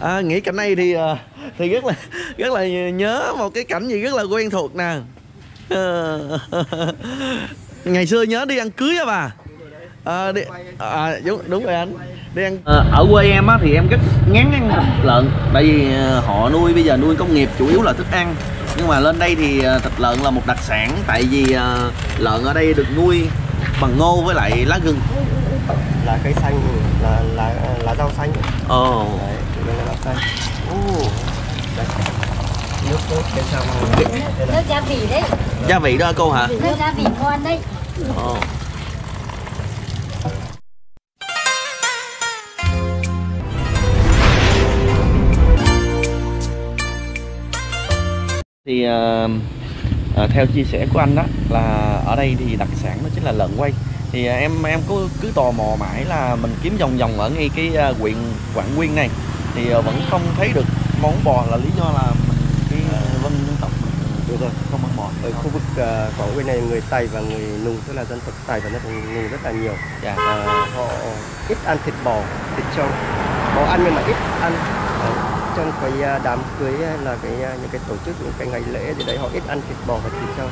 à, nghĩ cảnh này thì ờ, thì rất là rất là nhớ một cái cảnh gì rất là quen thuộc nè. Ờ, ngày xưa nhớ đi ăn cưới á bà. À, đi, à, đúng, đúng rồi anh. Đi ăn Ờ, ở quê em á thì em rất ngán ăn thịt lợn tại vì họ nuôi bây giờ nuôi công nghiệp chủ yếu là thức ăn. Nhưng mà lên đây thì thịt lợn là một đặc sản tại vì lợn ở đây được nuôi bằng ngô với lại lá gừng. Lá cây xanh là lá lá rau xanh. Ồ. Đấy chủ yếu là rau xanh đấy. Nước nước gia vị đấy. Gia vị đó cô hả? Nước gia vị ngon đấy. Ồ. Thì ờ, ờ, theo chia sẻ của anh đó là ở đây thì đặc sản đó chính là lợn quay. Thì ờ, em em cứ cứ tò mò mãi là mình kiếm vòng vòng ở ngay cái ờ, huyện Quảng Nguyên này thì ờ, vẫn không thấy được món bò là lý do là mình cái ờ, vân dân tộc đúng rồi. Không ăn bò. Ở khu vực uh, Quảng Nguyên này người Tày và người Nùng tức là dân tộc Tày và dân tộc Nùng rất là nhiều. Dạ. À, họ ít ăn thịt bò thịt trâu. Có ăn nhưng mà ít ăn. Đấy. trong cái đám cưới là cái những cái tổ chức những cái ngày lễ gì đấy họ ít ăn thịt bò và thịt trâu.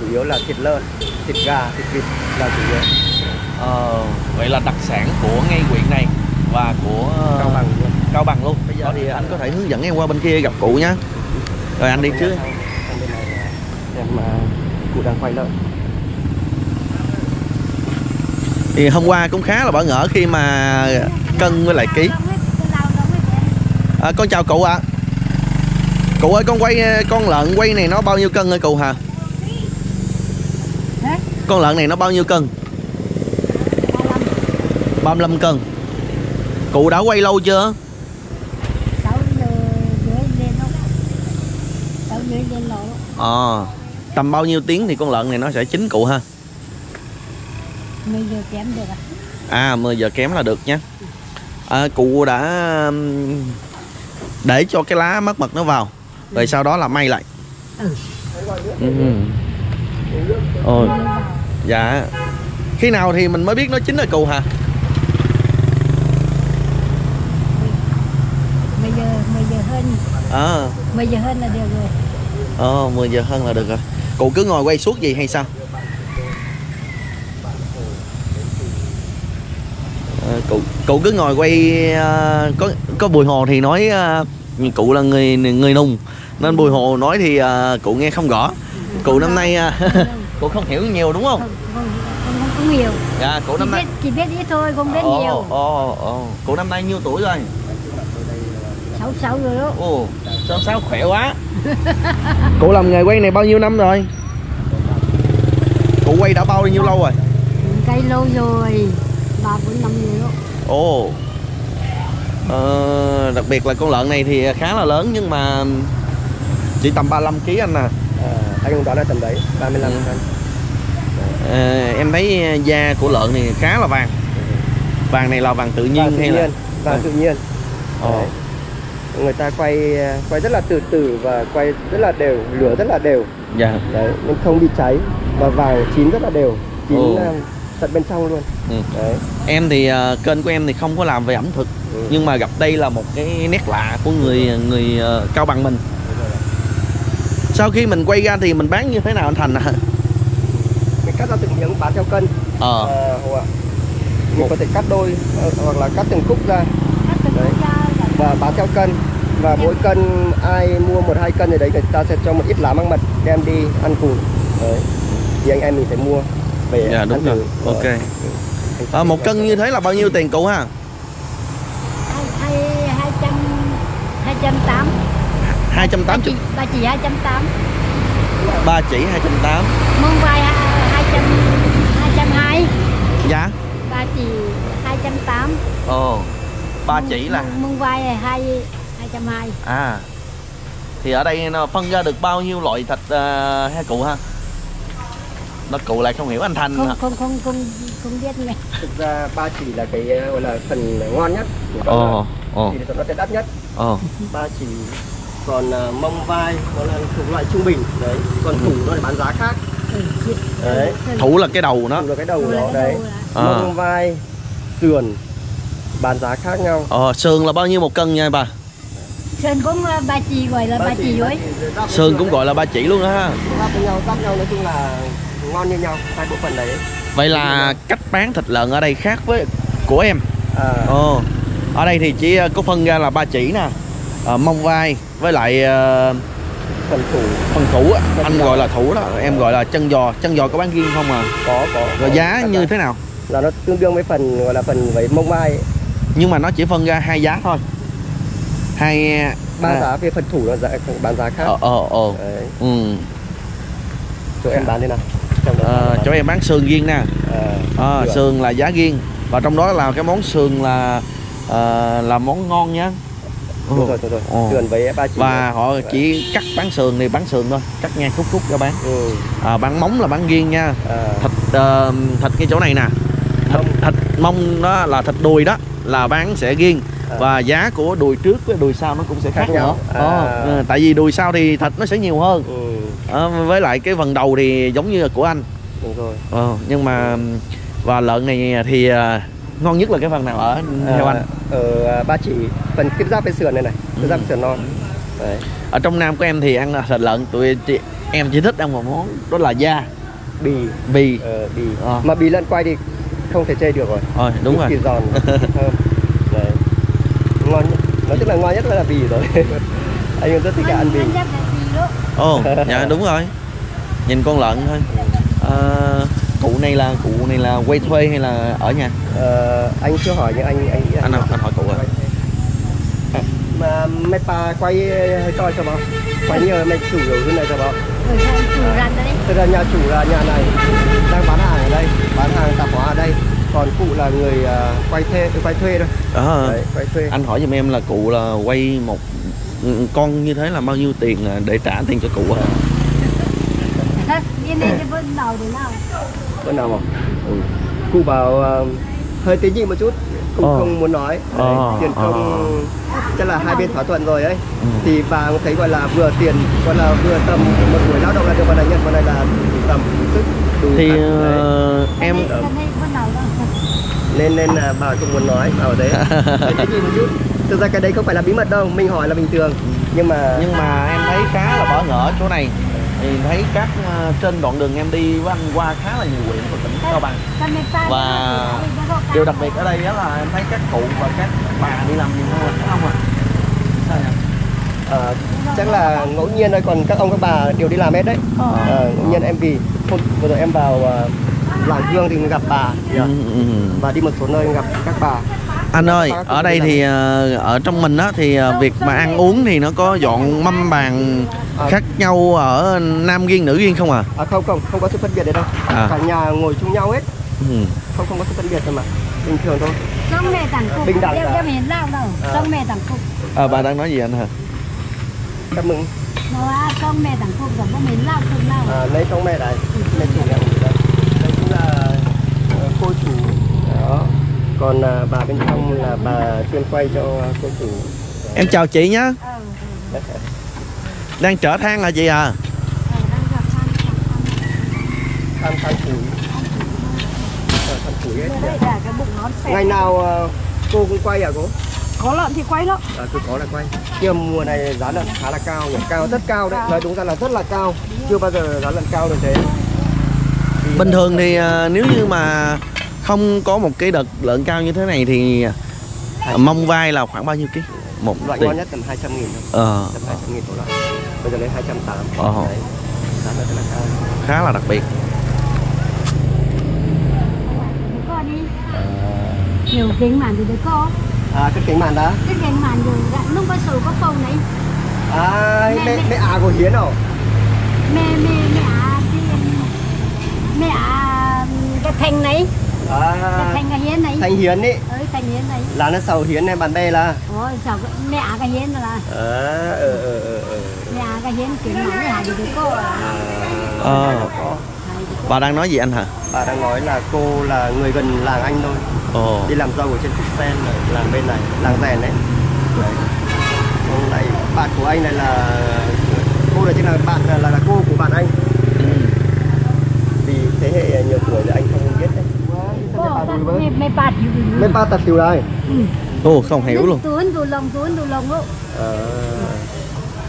Chủ yếu là thịt lợn thịt gà thịt vịt là chủ yếu. Ờ, vậy là đặc sản của ngay huyện này và của ờ, cao bằng Cao Bằng luôn. Bây giờ thì anh có thể hướng dẫn em qua bên kia gặp cụ nhé. Rồi anh đi trước. Là xem mà cụ đang quay lợn Thì hôm qua cũng khá là bỡ ngỡ khi mà cân với lại ký. À, con chào cụ ạ. Cụ ơi con quay con lợn quay này nó bao nhiêu cân hả cụ hả? Hả? Con lợn này nó bao nhiêu cân? 35 cân. Cụ đã quay lâu chưa? sáu giờ dưới lên không sáu dưới lên Ờ. Tầm bao nhiêu tiếng thì con lợn này nó sẽ chín cụ ha? mười giờ kém được à À 10 giờ kém là được nhé à, Cụ đã ừm, để cho cái lá mất mật nó vào Rồi sau đó là may lại Ừ. Ừ. Ôi, dạ Khi nào thì mình mới biết nó chín rồi cụ hả? mười giờ mười giờ hơn Ờ, mười giờ hơn là được rồi ờ 10 giờ hơn là được rồi. Cụ cứ ngồi quay suốt gì hay sao? Ờ, cụ cụ cứ ngồi quay ờ, có có bùi hồ thì nói ờ, cụ là người người nùng. Nên bùi hồ nói thì ờ, cụ nghe không rõ. Cụ năm nay cụ không hiểu nhiều đúng không? Không không không, không nhiều. Dạ cụ năm nay chỉ biết ít thôi không biết ồ nhiều. ồ ồ. Cụ năm nay nhiêu tuổi rồi sáu sáu rồi đó. Ồ sao sao khỏe quá. Cụ làm nghề quay này bao nhiêu năm rồi? Cụ quay đã bao nhiêu lâu rồi? Cây lâu rồi ba bốn năm rồi đó. Ồ. Ờ, đặc biệt là con lợn này thì khá là lớn nhưng mà chỉ tầm 35 kg anh à. À, anh cũng đoán là tầm đấy 35 Ừ. cân Ờ, em thấy da của lợn này khá là vàng. Vàng này là vàng tự nhiên vàng tự hay là nhiên vàng tự nhiên. Ồ. Người ta quay quay rất là từ từ và quay rất là đều lửa rất là đều. Dạ. Đấy nên không bị cháy và vàng chín rất là đều chín uh, tận bên trong luôn. Ừ. đấy. Em thì ờ, kênh của em thì không có làm về ẩm thực Ừ. nhưng mà gặp đây là một cái nét lạ của người người ờ, cao bằng mình. Sau khi mình quay ra thì mình bán như thế nào anh thành ạ? Mình cắt ra từng miếng bán theo cân. Ờ. Ờ, hoặc mình có thể cắt đôi hoặc là cắt từng khúc ra. Và bán theo cân. Và mỗi cân ai mua một hai cân thì đấy người ta sẽ cho một ít lá măng mật đem đi ăn cùng. Đấy. Thì anh em mình phải mua về dạ ăn đúng thử. rồi. Ok. Ờ, một cân như thế là bao nhiêu tiền cụ ha? Hai hai hai trăm hai trăm tám. 280 ba chỉ hai trăm tám. Ba chỉ 280 mông vai hai trăm hai trăm hai. Dạ. Ba chỉ hai trăm tám. Ồ ba chỉ là mông vai hai hai trăm hai. À. Thì ở đây nó phân ra được bao nhiêu loại thịt uh, ha cụ ha? Nó cụ lại không hiểu anh thành không hả? không không không không biết nghe thực ra ba chỉ là cái ờ, gọi là phần ngon nhất của ồ lợn. ồ. Thì nó sẽ đắt nhất. Ồ. Ba chỉ còn ờ, mông vai nó là thuộc loại trung bình đấy. Còn thủ nó để bán giá khác. Đấy. thủ là cái đầu nó. Thủ là cái đầu ừ, nó đấy. À. mông vai sườn bán giá khác nhau. Ờ sườn là bao nhiêu một cân nha bà? Sơn cũng ờ, ba chị gọi là ba chị ấy giáp Sơn cũng gọi là ba chỉ luôn đó ha. Với nhau nhau nói chung là ngon như nhau hai bộ phận đấy. Vậy là cách bán thịt lợn ở đây khác với của em? À, Ồ Ở đây thì chỉ ờ, có phân ra là ba chỉ nè. Ờ, Mông vai với lại ờ, phần thủ. phần thủ á. Anh gọi là thủ đó Em gọi là chân giò. Chân giò có bán riêng không à? Có có Rồi có. giá Cảm như thế nào? là nó tương đương với phần gọi là phần với mông vai Nhưng mà nó chỉ phân ra hai giá thôi. Hai ba à, giá về phần thủ là giá bán giá khác. Ờ ờ ờ. Đấy. ừ. chỗ em bán thế nào. Ờ, chỗ em bán sườn riêng nè. À, à, sườn là giá riêng. Và trong đó là cái món sườn là ờ, là món ngon nhá đúng rồi đúng rồi. Ồ. sườn với ba và họ chỉ cắt bán sườn thì bán sườn thôi. Cắt ngang khúc khúc cho bán. Ừ. à, bán móng là bán riêng nha. À, thịt ờ, thịt cái chỗ này nè. Thịt, Mông. thịt mông đó là thịt đùi đó là bán sẽ riêng À. và giá của đùi trước với đùi sau nó cũng sẽ khác, Khác nhau. nữa À. Ờ, ừ, tại vì đùi sau thì thịt nó sẽ nhiều hơn ừ. Ờ, với lại cái phần đầu thì giống như là của anh đúng rồi Ờ, nhưng mà và lợn này thì à, ngon nhất là cái phần nào ở theo À, anh ở à, ba chỉ phần tiếp giáp với sườn này này tiếp giáp Ừ. sườn non đấy ở trong nam của em thì ăn thịt lợn tụi chị, em chỉ thích ăn một món đó là da bì bì ờ, bì Ờ. mà bì lợn quay thì không thể chê được rồi. Ờ, đúng Cực rồi. kỳ giòn. Thơm. Đấy. Ngon nhất. Nói chung là ngon nhất là bì rồi. Anh rất thích cả ăn bì Anh ồ dạ đúng rồi. Nhìn con lợn thôi. Ờ, cụ này là cụ này là quay thuê hay là ở nhà? Ờ, anh chưa hỏi nhưng anh anh là anh nào anh hỏi cụ à. Mà mấy bà quay hơi to cho bao quay nhiều mày chủ hơn này cho bao Rồi Thực ra nhà chủ là nhà này. Đang bán hàng bán hàng tạp hóa ở đây. Còn cụ là người à, quay thuê, quay thuê thôi. Ờ, Đấy, quay thuê. anh hỏi giùm em là cụ là quay một con như thế là bao nhiêu tiền à, để trả tiền cho cụ à? Đi lên cái vân đầu để nào Bữa nào mà. Ừ. Cụ bảo à, hơi tế nhị một chút, cụ Ờ. không muốn nói. Đấy, Ờ, tiền ờ. công chắc là hai bên thỏa thuận rồi ấy. Ừ. Thì bà cũng thấy gọi là vừa tiền, gọi là vừa tầm một buổi lao động là được vào là nhận vào này là tầm sức thì ăn. Đấy. ờ, em nên nên là bà không? Muốn nói bảo đấy. Thực ra cái đấy không phải là bí mật đâu mình hỏi là bình thường. Nhưng mà nhưng mà em thấy khá là bỡ ngỡ chỗ này. Thì thấy các ờ, trên đoạn đường em đi với anh qua khá là nhiều huyện của tỉnh Cao Bằng. Và điều đặc biệt ở đây đó là em thấy các cụ và các bà đi làm nhiều hơn không ạ? Sao ờ, chắc là ngẫu nhiên thôi còn các ông các bà đều đi làm hết đấy. Ờ. Ờ, ngẫu nhiên em vì hôm vừa rồi em vào làng dương thì gặp bà Ừ, ừ. và đi một số nơi gặp các bà. Anh ơi ở đây thì ở trong mình á thì việc mà ăn uống thì nó có dọn mâm bàn khác nhau ở nam riêng nữ riêng không à? À không không không có sự phân biệt đấy đâu À. cả nhà ngồi chung nhau hết. Ừ. không không có sự phân biệt thôi mà. Bình thường thôi. Trong mẹ tặng cục Bình đẳng cả. đâu. À. Trong mẹ tặng cục. À, bà đang nói gì anh hả chúc mừng Nó à, trong mẹ tặng cục Rồi có miền lao cục lao à, lấy trong mẹ này mẹ chủ nhà đây đây cũng là ờ, cô chủ. Đó. Còn à, bà bên trong là bà chuyên quay cho cô chủ. Em chào chị nhá. Ờ đang chở than hả chị à? Ờ, thằng than than. Củi. Ờ, than củi hết là ngày nào ờ, cô cũng quay à cô Có lợn thì quay lắm à, cứ có là quay. Nhưng mùa này giá lợn khá là cao nhỉ? Cao rất cao đấy. Nói đúng ra là rất là cao. Chưa bao giờ giá lợn cao được thế. Bình là- thường thì ờ, nếu như mà không có một cái đợt lợn cao như thế này thì ờ, mông vai là khoảng bao nhiêu ký? Một loại ngon nhất tầm 200 nghìn thôi. Ờ, tầm 200 nghìn một loại. Bây giờ lấy 280 Ờ. đấy. Giá lợn rất là cao. Khá là đặc biệt. Có đi. Nhiều kính màn thì được có à cái kính màn đó. Cái kính màn rồi đã lúc có sổ có phòng đấy. À Mẹ- mẹ mẹ- à của hiến rồi Mẹ mẹ mẹ à thì Mẹ à Cái thành này. Cái à thành cái hiến này. thanh hiến ý. Ừ thành hiến này. Là nó sầu hiến này bàn bè là? Ôi cái- mẹ à cái hiến là à ờ ờ ờ ờ. Mẹ à cái hiến kính màn được Ờ. có. Bà đang nói gì anh hả? Bà đang nói là cô là người gần làng anh thôi ồ. Đi làm dâu ở trên Phúc Sen này, làng bên này làng rèn đấy. Đấy. Còn lại bạn của anh này là cô này chính là bạn là, là cô của bạn anh. Ừ. vì thế hệ nhiều tuổi thì anh không biết đấy. Mấy ba tật xỉu đây Ồ không hiểu luôn. Tuấn tù lồng luôn Ờ,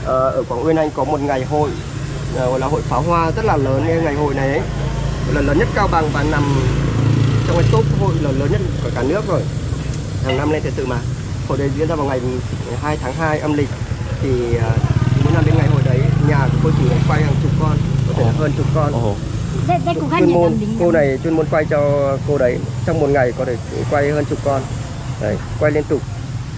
ờ, ở Quảng Uyên Anh có một ngày hội ờ, gọi là hội pháo hoa rất là lớn cái ngày hội này ấy. Là lớn nhất Cao Bằng và nằm trong cái top hội là lớn nhất của cả nước rồi. Hàng năm lên thật sự mà. Hội đấy diễn ra vào ngày 2 tháng 2 âm lịch. Thì à, mỗi năm đến ngày hội đấy nhà của cô chủ này quay hàng chục con có thể là hơn chục con. Đây, đây khác chuyên môn cô này chuyên môn quay cho cô đấy. Trong một ngày có thể quay hơn chục con. Đấy quay liên tục.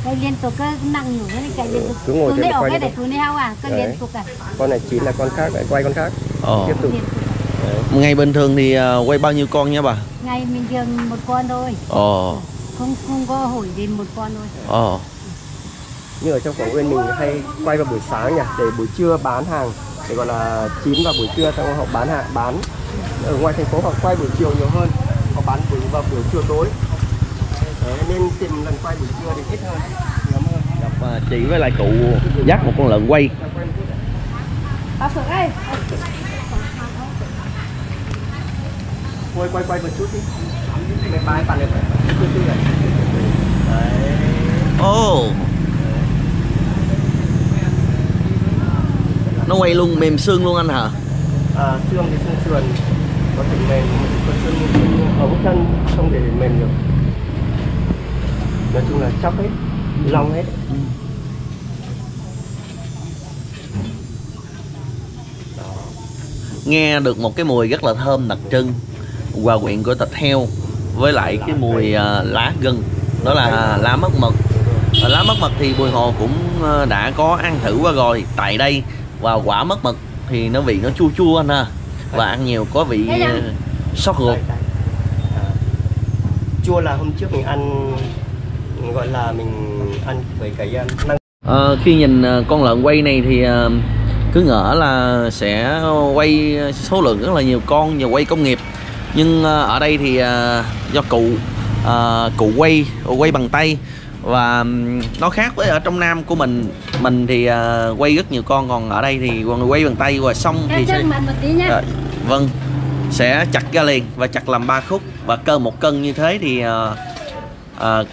Đây liên tục cái nặng nhủ cái cái liên tục. Cứ ngồi trên này ở quay cái liên để này hao à? Cái Đấy. liên tục à? Con này chín là con khác lại quay con khác. Ồ. Tiếp tục. Liên tục. đấy. Ngày bình thường thì à, quay bao nhiêu con nha bà? Ngày mình thường một con thôi. Ồ. Không không có hỏi đến một con thôi. Ồ. Như ở trong Quảng Uyên mình hay quay vào buổi sáng nhỉ để buổi trưa bán hàng để gọi là chín vào buổi trưa xong họ bán hàng bán. Ở ngoài thành phố họ quay buổi chiều nhiều hơn họ bán buổi vào buổi trưa tối. Đấy, nên tìm lần quay buổi trưa thì ít hơn. Gặp à, chị với lại cụ dắt một con lợn quay. Bác Phượng ơi quay quay quay một chút đi. Mấy bài bạn đấy. Ồ. Nó quay luôn mềm xương luôn anh hả? À, xương thì xương sườn. Có thể mềm có xương xương ở bước chân không để mềm được. Nói chung là chóc hết long hết. Nghe được một cái mùi rất là thơm đặc trưng hòa quyện của thịt heo với lại cái mùi à, lá gừng đó là lá mất mật. Lá mất mật thì Bùi Hồ cũng à, đã có ăn thử qua rồi. Tại đây và quả mất mật thì nó vị nó chua chua anh ha. Và ăn nhiều có vị à, sót ruột. À, chua là hôm trước mình ăn gọi là mình ăn với cái năng Ờ, khi nhìn à, con lợn quay này thì à, cứ ngỡ là sẽ quay số lượng rất là nhiều con và quay công nghiệp nhưng à, ở đây thì à, do cụ à, cụ quay quay bằng tay. Và nó khác với ở trong nam của mình. Mình thì à, quay rất nhiều con còn ở đây thì còn quay bằng tay và xong thì sẽ vâng sẽ chặt ra liền và chặt làm ba khúc. Và cơ một cân như thế thì à, à,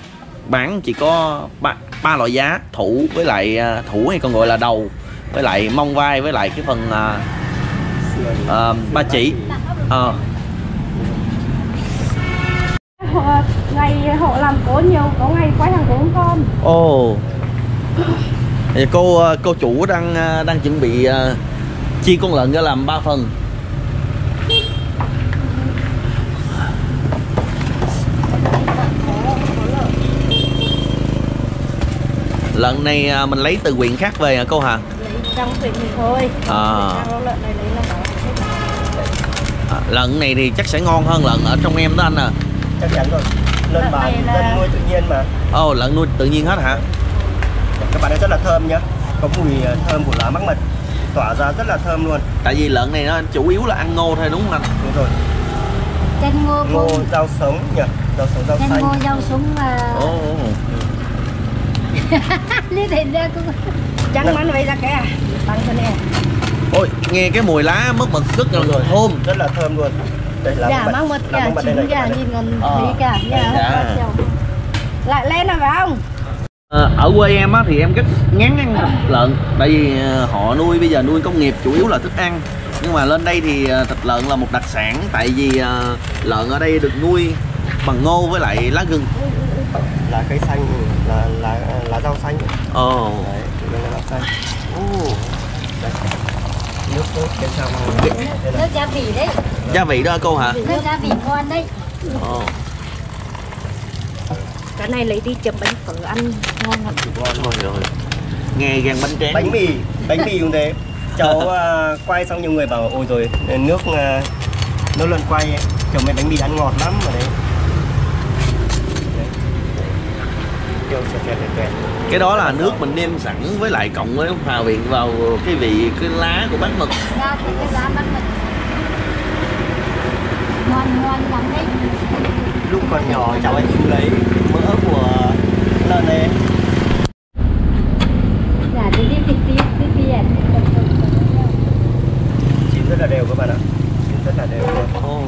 bán chỉ có ba, ba loại giá thủ với lại à, thủ hay còn gọi là đầu với lại mông vai với lại cái phần à, à, ba chỉ. Ờ, cố nhiều có ngày quay hàng bốn con. Ồ. Thì cô à, cô chủ đang à, đang chuẩn bị à, chia con lợn ra làm ba phần. Lợn này mình lấy từ huyện khác về hả cô hả? Lấy trong huyện mình thôi. À. Trong lợn này lấy là nó À, lợn này thì chắc sẽ ngon hơn lợn ở trong em đó anh à. Chắc chắn rồi Lợn bản dân nuôi tự nhiên mà. Ồ lợn nuôi tự nhiên hết hả? Các bạn ấy rất là thơm nhá. Có mùi uh, thơm của lá mắc mật. Tỏa ra rất là thơm luôn. Tại vì lợn này nó chủ yếu là ăn ngô thôi đúng không anh? Đúng rồi. Chân ngô ngô cũng rau sống nhỉ? Rau sống rau Chân xanh. ngô rau súng mà. Ồ. Ồ. Lý thịt ra cũng chẳng bán vậy ra à? Bằng cho nè. Ôi nghe cái mùi lá mất mật rất là Đúng rồi. thơm. Rất là thơm luôn Dạ mang mật cả chín bạn này. nhìn còn Ờ. thấy cả nhà Dạ. lại lên là phải không? Ờ, ở quê em á thì em rất ngán ăn thịt lợn tại vì ờ, họ nuôi bây giờ nuôi công nghiệp chủ yếu là thức ăn. Nhưng mà lên đây thì ờ, thịt lợn là một đặc sản tại vì ờ, lợn ở đây được nuôi bằng ngô với lại lá gừng. Lá cây xanh là lá lá rau xanh. Ồ. Đấy đây là rau xanh. Ồ, đây. nước sốt bên trong. Là Nước gia vị đấy gia vị đó cô hả? Nước gia vị ngon đấy. Ồ. Cái này lấy đi chấm bánh phở ăn ngon lắm. Thôi rồi nghe gan bánh tráng. Bánh mì bánh mì cũng thế. Cháu à, quay xong nhiều người bảo ôi rồi nước à, nước lần quay chồng mấy bánh mì ăn ngọt lắm ở đấy. Cái đó là nước mình nêm sẵn với lại cộng với hòa quyện vào cái vị cái lá của bánh mực. Cái giá bánh mật Ngon ngon lắm đấy lúc còn nhỏ cháu ấy cũng lấy mỡ của lợn này Dạ thì đi thịt tí tí tiền chín rất là đều các bạn ạ. Chín rất là đều luôn. Ồ.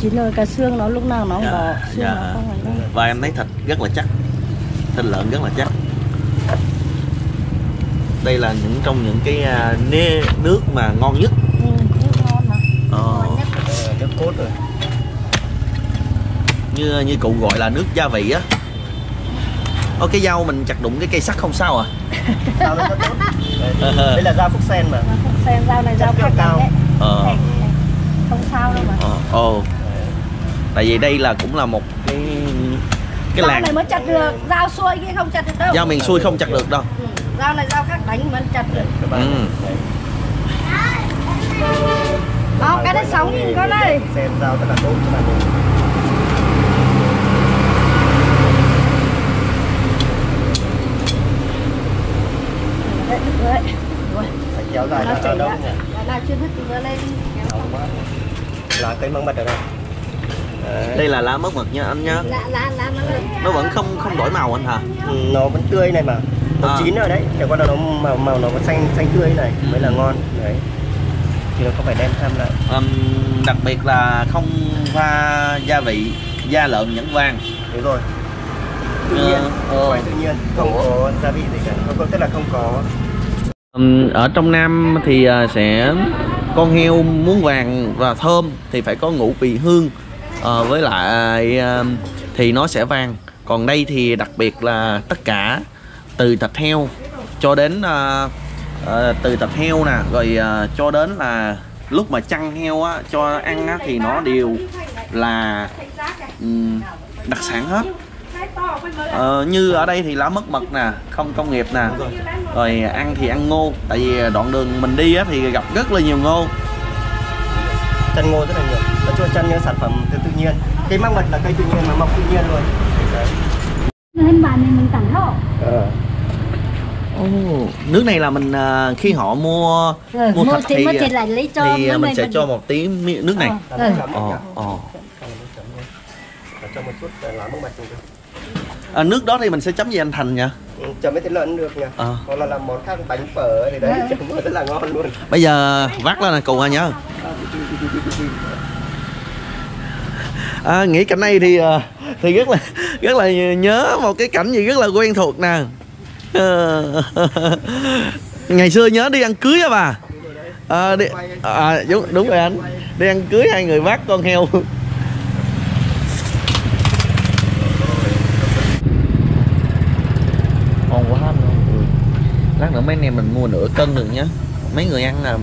chín rồi cả xương nó lúc nào nó cũng bỏ xương dạ. nó không phải đâu. Và em thấy thịt rất là chắc. Thịt lợn rất là chắc. Đây là những trong những cái à, nê nước mà ngon nhất. Ừ, nước ngon mà. Ờ, Ờ, nước cốt rồi như như cụ gọi là nước gia vị á. Ô cái dao mình chặt đụng cái cây sắt không sao à? Rau nó tốt. Đây là rau phúc sen mà. Không xem rau này lượng khác cao. đấy ờ. Không sao đâu mà. Ờ ồ. Tại vì đây là cũng là một cái cái rau làng. này mới chặt được. Rau xuôi kia không chặt được đâu. Dao miền xuôi không chặt được đâu. Ừ. rau này rau khác đánh mới chặt được. Các bạn. Ừ. Đó cái đấy sống nhìn con đây sen rau rất là tốt bạn nhé. đấy, đấy. Rồi, phải kéo dài đâu ra. Nhỉ là chưa hết thì vừa lên. Kéo là cây măng mật ở đâu? Đấy. đây là lá mất mật nha anh nhá. Lá lá lá nó vẫn không không đổi màu anh hả? Ừ, nó vẫn tươi này mà. Nó À. chín rồi đấy. Chẳng qua là nó màu màu nó có xanh xanh tươi này mới là ngon. Đấy. Chứ nó không phải đem tham lại. Ừm, đặc biệt là không pha gia vị da lợn nhẫn vàng đúng rồi. Tự Ờ, nhiên. ờ. quay tự nhiên. Không có gia vị gì cả. Không có tức là không có ở trong Nam thì à, sẽ con heo muốn vàng và thơm thì phải có ngũ vị hương à, với lại à, thì nó sẽ vàng. Còn đây thì đặc biệt là tất cả từ thịt heo cho đến à, à, từ thịt heo nè rồi à, cho đến là lúc mà chăn heo á, cho ăn á, thì nó đều là um, đặc sản hết. Ờ, như ở đây thì lá mất mật nè không công nghiệp nè. Rồi ăn thì ăn ngô tại vì đoạn đường mình đi á, thì gặp rất là nhiều ngô. Chăn ngô rất là nhiều. Nói chung chăn những sản phẩm từ tự nhiên. Cây măng mật là cây tự nhiên mà mọc tự nhiên luôn. Lên bàn này mình thận Ờ. Ồ, nước này là mình à, khi họ mua rồi mua mua thịt thì thì, lại lấy cho thì à, mình sẽ cho một tí nước này. Ờ. nhỉ? ồ Và cho một chút ờ, lá măng mật. À, nước đó thì mình sẽ chấm gì anh thành nhỉ? Ừ, chấm với thịt lợn được nhỉ. Ờ. hoặc là làm món khác bánh phở thì đấy chấm rất là ngon luôn. Bây giờ vắt lên này cùng ha nhớ à, nghĩ cảnh này thì à, thì rất là rất là nhớ một cái cảnh gì rất là quen thuộc nè. Ờ, ngày xưa nhớ đi ăn cưới á bà. À, đi, à, đúng, đúng rồi anh. Đi ăn cưới hai người vác con heo ngon quá anh ơi. lát nữa mấy anh em mình mua nửa cân được nhá. Mấy người ăn là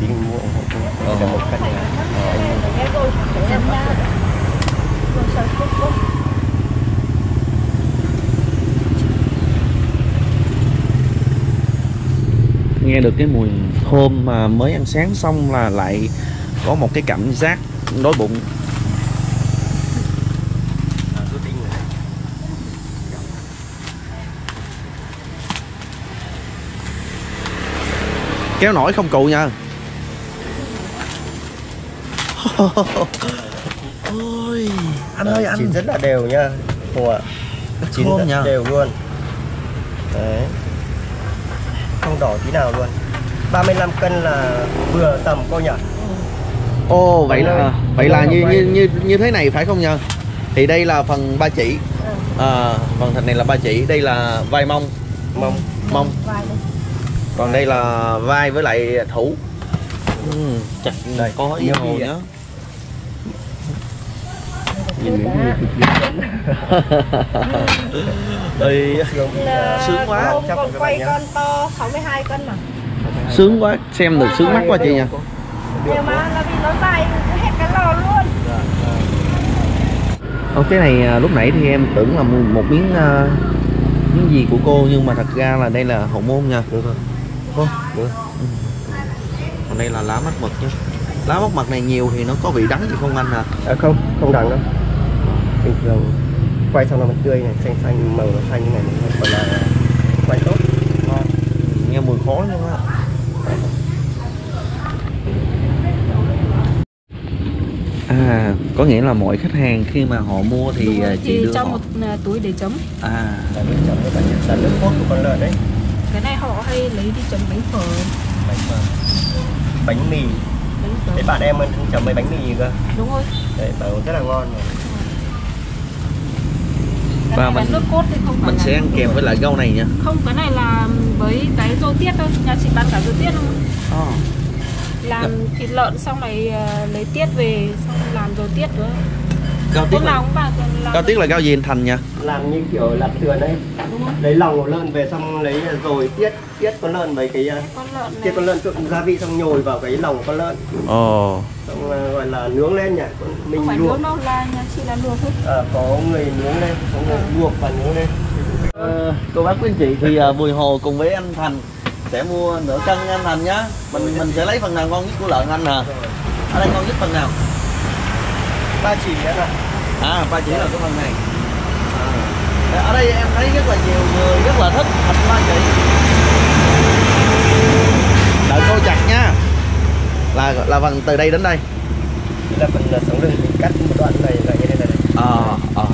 thì mua Ờ. là một cân này phúc phúc. Nghe được cái mùi thơm mà mới ăn sáng xong là lại có một cái cảm giác đói bụng à, rút tinh rồi đấy. Kéo nổi không cụ nha. Ôi anh ơi anh. Chín rất là đều nha. Ạ chín rất nha. đều luôn. Đấy. Không đỏ tí nào luôn. 35 cân là vừa tầm cô nhỉ? Ồ vậy Anh ơi, là vậy là như như như như thế này phải không nhờ? Thì đây là phần ba chỉ. À, phần thịt này là ba chỉ. Đây là vai mông. Mông. Đây còn đây là vai với lại thủ. Ừ, chặt Đây, có gì ạ? nhá nhìn là Sướng quá. các quay con to 62 cân mà. Sướng quá xem được sướng mắt quá chị nha nhưng mà là vì nó dài hết cái lò luôn. Ô, cái này à, lúc nãy thì em tưởng là một một miếng à, miếng gì của cô nhưng mà thật ra là đây là hậu môn nha. Đúng rồi Cô. đúng rồi. còn đây là lá mắt mật nha lá mắt mật này nhiều thì nó có vị đắng gì không anh à à, không không đắng đâu. Bình thường quay xong là มัน tươi này xanh xanh màu nó xanh như này còn là quay tốt. Ngon. Nghe mùi khói luôn á à có nghĩa là mọi khách hàng khi mà họ mua thì à, chị đưa cho họ. một à, túi để chấm. À. Chấm các bạn nhé là nước cốt của con lợn đấy cái này họ hay lấy đi chấm bánh phở. Bánh phở. Bánh mì. Bánh Đấy bạn em ăn chấm mấy bánh mì cơ. đúng rồi. Đấy, bảo rất là ngon. mà. cái Và này mình- nước cốt thì không phải mình sẽ ăn kèm với lại rau này nha. Không cái này là với cái rô tiết thôi. Nhà chị bán cả rô tiết luôn Ờ. làm thịt lợn xong lại ờ, lấy tiết về xong làm rô tiết nữa rau tiết là rau tiết là rau gì hình thành nha. Làm như kiểu lạt sườn đấy. không? Lấy lòng của lợn về xong lấy rồi tiết tiết con lợn với cái tiết con lợn trộn gia vị xong nhồi vào cái lòng của con lợn. Ồ. Xong uh, gọi là nướng lên nhỉ. Không Mình phải luộc. nướng đâu là nhà chị là luộc thôi. À, có người nướng lên, có người luộc và nướng lên. Ờ, cô bác quý anh chị thì à, Bùi Hồ cùng với anh Thành sẽ mua nửa cân anh Thành nhá. Mình mình sẽ lấy phần nào ngon nhất của lợn anh hả ở đây ngon nhất phần nào Ba chỉ nữa là à ba chỉ là cái phần này. À. ở đây em thấy rất là nhiều người rất là thích thịt ba chỉ đợi cô chặt nha. Là là phần từ đây đến đây. Là phần là sống mình cắt một đoạn này là như thế này ờ ờ.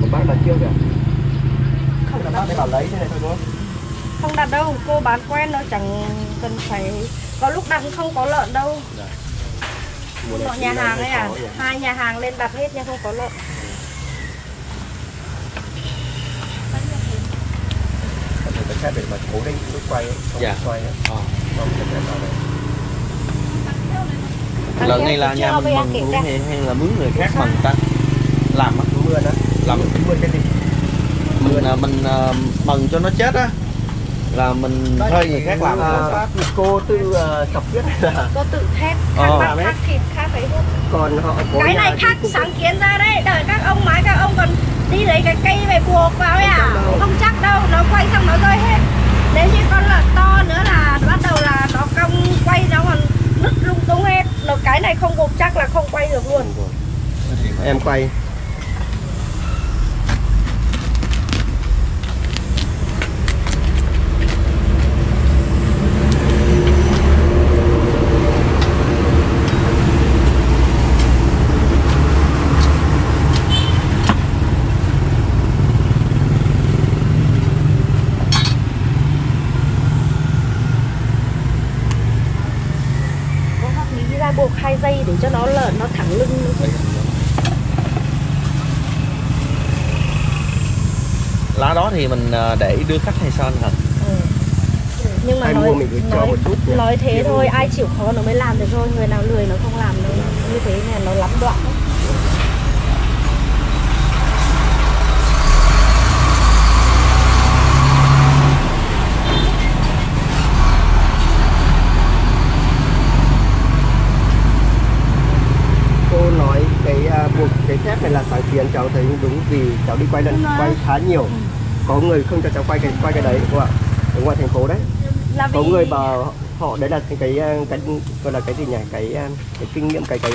Các bác là chưa kìa. không Là bác mới bảo lấy thế này thôi đúng không? Không đặt đâu cô bán quen nó chẳng cần phải có lúc đặt không có lợn đâu Họ thì nhà là hàng ấy à hai nhà hàng lên đặt hết nhưng không có lợn phải cắt để mà cố định lúc quay ấy, không Dạ. quay ấy. ờ. Không sẽ vào đây. lợn này là nhà mình mần luôn hay, hay là mướn người khác mần ta làm á Mưa đó. Làm. mưa cái gì? mình à, mình à, mần cho nó chết á là mình thuê người khác làm là bác thì cô tự uh, chọc biết là? Có tự thép Ờ. khác bác khác thịt khác ấy hết còn họ có cái này khác cũng- sáng kiến ra đấy. Đợi các ông mãi các ông còn đi lấy cái cây về buộc vào ấy à? Không chắc đâu. Nó quay xong nó rơi hết. Nếu như con lợn to nữa là bắt đầu là nó cong quay nó còn nứt lung tung hết. Nó cái này không buộc chắc là không quay được luôn. Em quay có hợp lý ra buộc hai dây để cho nó lợn nó thẳng lưng. Lá đó thì mình à, để đưa khách hay sao anh hả nhưng mà Ai nói mua mình cứ cho nói, một chút nói thế thôi ai chịu khó nó mới làm được thôi người nào lười nó không làm đâu. Như thế này nó lắm đoạn lắm. cô nói cái à, buộc cái thép này là sáng kiến cháu thấy đúng vì cháu đi quay lần quay khá nhiều. Có người không cho cháu quay cái quay cái đấy đúng không ạ? Ở ngoài thành phố đấy. Là vì có người bảo họ đấy là cái cái cái gọi là cái gì nhỉ? Cái à, cái kinh nghiệm cái cái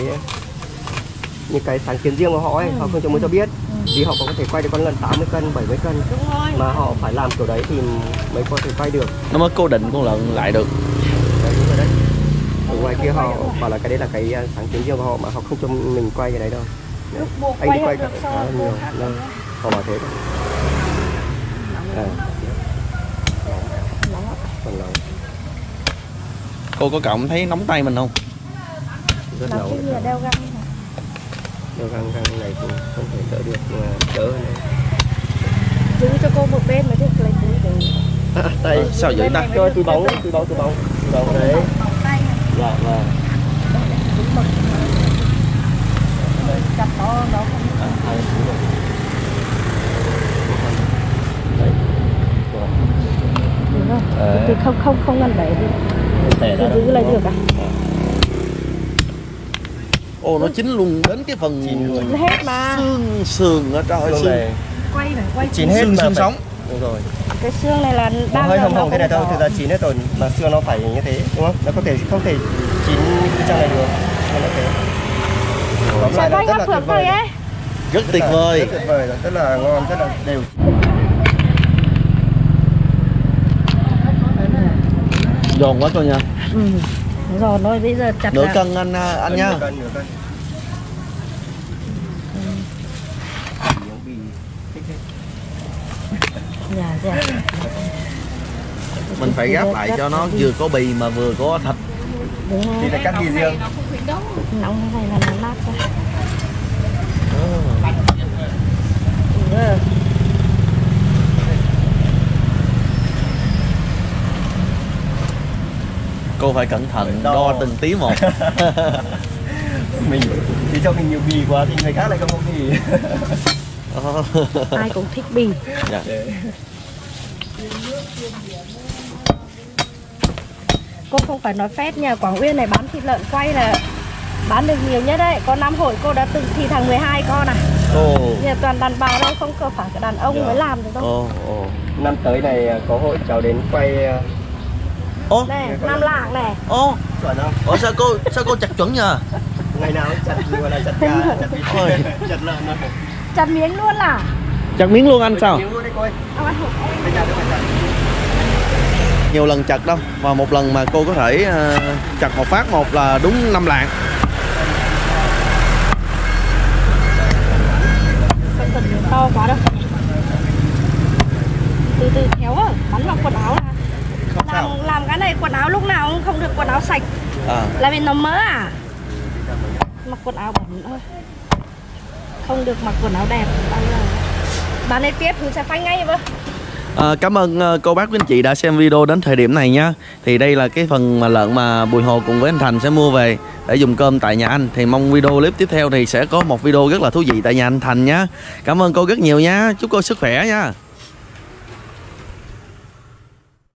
những cái sáng kiến riêng của họ ấy họ không cho muốn cho biết. Vì họ có thể quay được con lợn 80 cân 70 cân. Đúng rồi. Mà họ phải làm kiểu đấy thì mới có thể quay được. Nó mới cố định con lợn lại được đấy đúng rồi đấy ở ngoài kia họ bảo là cái đấy là cái à, sáng kiến riêng của họ mà họ không cho mình quay cái đấy đâu. Lúc buộc anh quay đi quay cả buộc nhiều. Lâu nữa. họ bảo thế thôi. À, còn nóng. Cô có cảm thấy nóng tay mình không? Rất nó nóng. cái vừa đeo găng. Đeo găng găng này cũng không thể đỡ được mà đỡ hơn đấy. giữ cho cô một bên mới được lấy túi để À, tay. Ờ, sao vậy ta? cho túi bóng túi bóng túi bóng túi bóng đấy dạ vâng. Đúng không Đấy. từ không không không ngăn đẩy đi. Cứ giữ lại được à ô nó chín luôn đến cái phần Chín hết mà. xương sườn ở trời xương xương. này quay phải quay chín hết xương xương phải- sống đúng rồi. Cái xương này là nó đang hơi hồng nó hồng thế này thôi thực ra chín hết rồi mà xương nó phải như thế đúng không? Nó có thể không thể chín như trong này được. Là thế tóm lại là rất là tuyệt vời ấy. Rất tuyệt vời. rất tuyệt vời rất là ngon rất là đều. Giòn quá cô nha. Ừ. rồi nói bây giờ chặt nửa là cân à, anh nha. nửa cân nửa cân dạ dạ. Mình phải gắp lại cho nó vừa có bì mà vừa có thịt. Thì là cắt gì riêng? Nóng thế này là nó ra ừ. cô phải cẩn thận Đo. đo từng tí một. Mình chỉ cho mình nhiều bì quá thì người khác lại không có bì ai cũng thích bì dạ. cô không phải nói phép nha Quảng Uyên này bán thịt lợn quay là bán được nhiều nhất đấy. Có năm hội cô đã từng thịt hàng 12 con à. Ồ, Giờ toàn đàn bà đâu không có phải cả đàn ông Dạ. mới làm được đâu. Ồ, ồ. năm tới này à, có hội cháu đến quay à, Ô, này nam lạng này. Ô, chuẩn không? Ủa sao cô sao cô chặt chuẩn nhờ? ngày nào chặt gọi là chặt gà chặt vịt chặt lợn rồi chặt miếng luôn là Chặt miếng luôn anh sao? Luôn đấy cô ơi. Ăn hộp em. Chặt. Nhiều lần chặt đâu, và một lần mà cô có thể ờ, chặt một phát một là đúng năm lạng. to quá đâu. Từ từ khéo á bắn vào quần áo là Không làm sao. làm cái này quần áo lúc nào cũng không được quần áo sạch. À, là vì nó mỡ à. Mặc quần áo bẩn thôi không được mặc quần áo đẹp. Bao giờ? Bán này tiếp thì sẽ phanh ngay vậy À, cảm ơn ờ, cô bác quý anh chị đã xem video đến thời điểm này nha. Thì đây là cái phần mà lợn mà Bùi Hồ cùng với anh Thành sẽ mua về Để dùng cơm tại nhà anh. Thì mong video clip tiếp theo thì sẽ có một video rất là thú vị tại nhà anh Thành nhá Cảm ơn cô rất nhiều nha. Chúc cô sức khỏe nha.